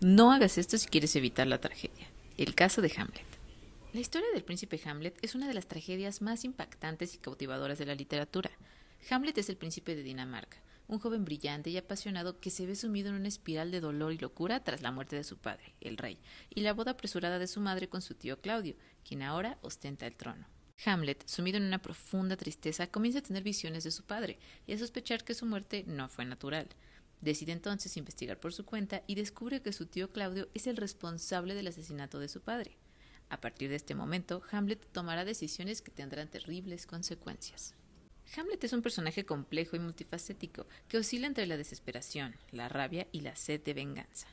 No hagas esto si quieres evitar la tragedia. El caso de Hamlet. La historia del príncipe Hamlet es una de las tragedias más impactantes y cautivadoras de la literatura. Hamlet es el príncipe de Dinamarca, un joven brillante y apasionado que se ve sumido en una espiral de dolor y locura tras la muerte de su padre, el rey, y la boda apresurada de su madre con su tío Claudio, quien ahora ostenta el trono. Hamlet, sumido en una profunda tristeza, comienza a tener visiones de su padre y a sospechar que su muerte no fue natural. Decide entonces investigar por su cuenta y descubre que su tío Claudio es el responsable del asesinato de su padre. A partir de este momento, Hamlet tomará decisiones que tendrán terribles consecuencias. Hamlet es un personaje complejo y multifacético que oscila entre la desesperación, la rabia y la sed de venganza.